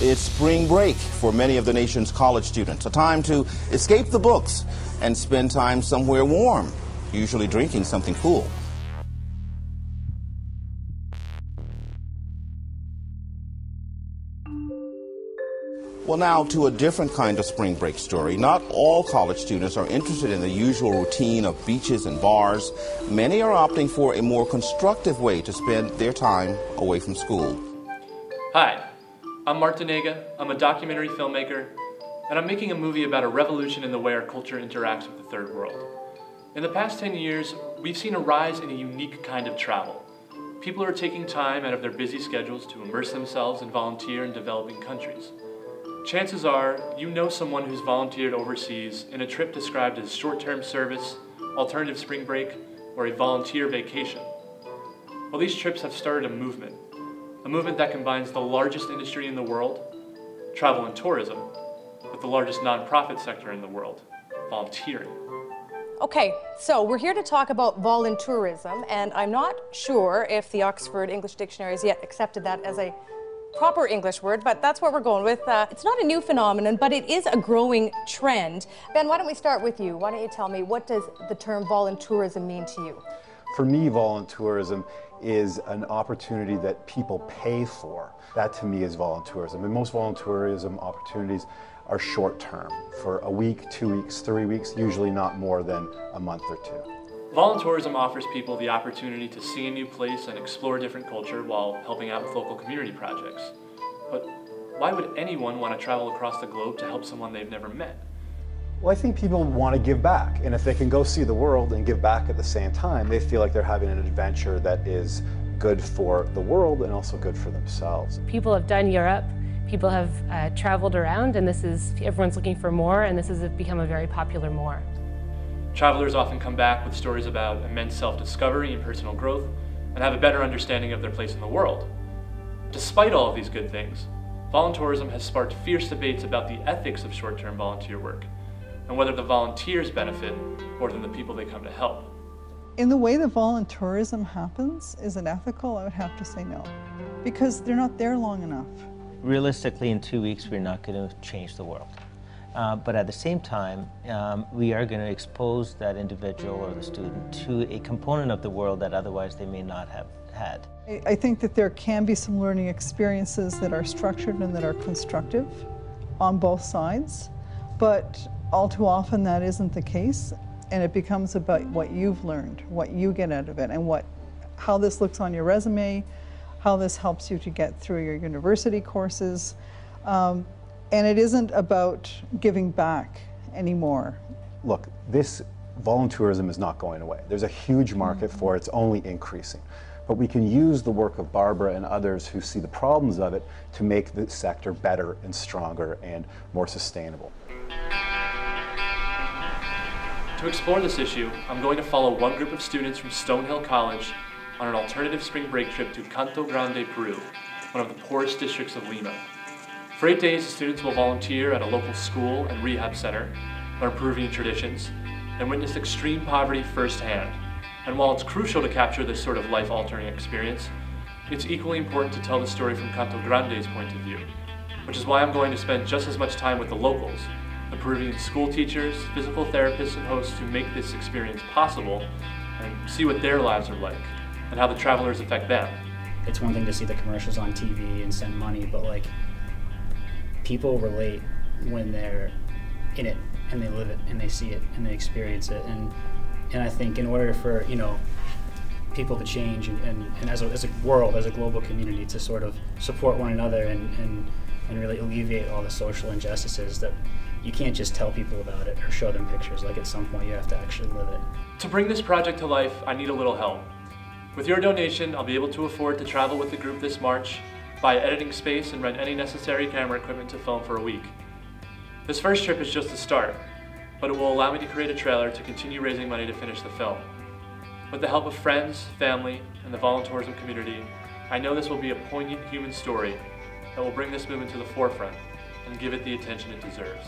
It's spring break for many of the nation's college students, a time to escape the books and spend time somewhere warm, usually drinking something cool. Well, now to a different kind of spring break story. Not all college students are interested in the usual routine of beaches and bars. Many are opting for a more constructive way to spend their time away from school. Hi, I'm Mark Denega. I'm a documentary filmmaker, and I'm making a movie about a revolution in the way our culture interacts with the third world. In the past 10 years, we've seen a rise in a unique kind of travel. People are taking time out of their busy schedules to immerse themselves and volunteer in developing countries. Chances are you know someone who's volunteered overseas in a trip described as short-term service, alternative spring break, or a volunteer vacation. Well, these trips have started a movement, a movement that combines the largest industry in the world, travel and tourism, with the largest nonprofit sector in the world, volunteering. Okay, so we're here to talk about voluntourism, and I'm not sure if the Oxford English Dictionary has yet accepted that as a proper English word, but that's what we're going with. Uh, it's not a new phenomenon, but it is a growing trend. Ben, why don't we start with you? Why don't you tell me what does the term voluntourism mean to you? For me, voluntourism is an opportunity that people pay for. That to me is voluntourism. And most voluntourism opportunities are short term, for a week, two weeks, three weeks, usually not more than a month or two. Voluntourism offers people the opportunity to see a new place and explore a different culture while helping out with local community projects. But why would anyone want to travel across the globe to help someone they've never met? Well, I think people want to give back, and if they can go see the world and give back at the same time, they feel like they're having an adventure that is good for the world and also good for themselves. People have done Europe, people have uh, traveled around, and this is, everyone's looking for more, and this has become a very popular more. Travelers often come back with stories about immense self-discovery and personal growth and have a better understanding of their place in the world. Despite all of these good things, voluntourism has sparked fierce debates about the ethics of short-term volunteer work and whether the volunteers benefit more than the people they come to help. In the way that voluntourism happens, is it ethical? I would have to say no, because they're not there long enough. Realistically, in two weeks, we're not going to change the world. Uh, but at the same time, um, we are going to expose that individual or the student to a component of the world that otherwise they may not have had. I think that there can be some learning experiences that are structured and that are constructive on both sides, but all too often that isn't the case, and it becomes about what you've learned, what you get out of it, and what, how this looks on your resume, how this helps you to get through your university courses. Um, and it isn't about giving back anymore. Look, this voluntourism is not going away. There's a huge market for it, it's only increasing. But we can use the work of Barbara and others who see the problems of it to make the sector better and stronger and more sustainable. To explore this issue, I'm going to follow one group of students from Stonehill College on an alternative spring break trip to Canto Grande, Peru, one of the poorest districts of Lima. For eight days, the students will volunteer at a local school and rehab center, learn Peruvian traditions, and witness extreme poverty firsthand. And while it's crucial to capture this sort of life-altering experience, it's equally important to tell the story from Canto Grande's point of view, which is why I'm going to spend just as much time with the locals, Peruvian school teachers, physical therapists, and hosts who make this experience possible, and see what their lives are like, and how the travelers affect them. It's one thing to see the commercials on TV and send money, but like people relate when they're in it and they live it and they see it and they experience it and and I think in order for you know people to change and, and, and as, a, as a world as a global community to sort of support one another and, and and really alleviate all the social injustices that you can't just tell people about it or show them pictures like at some point you have to actually live it. To bring this project to life I need a little help. With your donation I'll be able to afford to travel with the group this March buy editing space, and rent any necessary camera equipment to film for a week. This first trip is just a start, but it will allow me to create a trailer to continue raising money to finish the film. With the help of friends, family, and the voluntourism community, I know this will be a poignant human story that will bring this movement to the forefront and give it the attention it deserves.